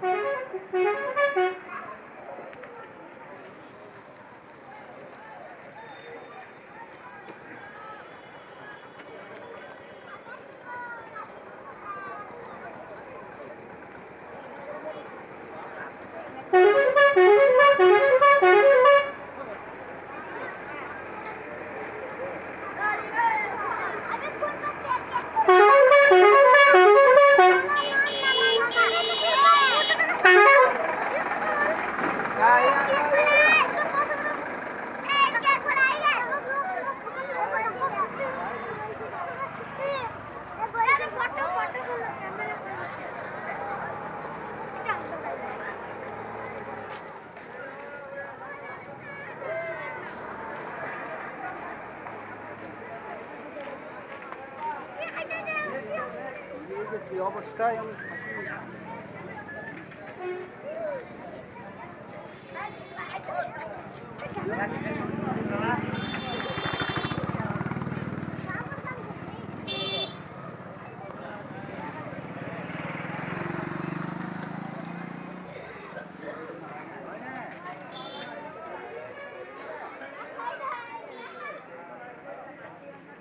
Thank you. কি অবস্থায় আমি